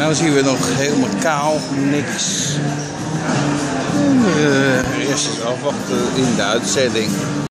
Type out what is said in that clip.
Nou zien we nog helemaal kaal, niks. Eh, uh, eerst eens afwachten in de uitzending.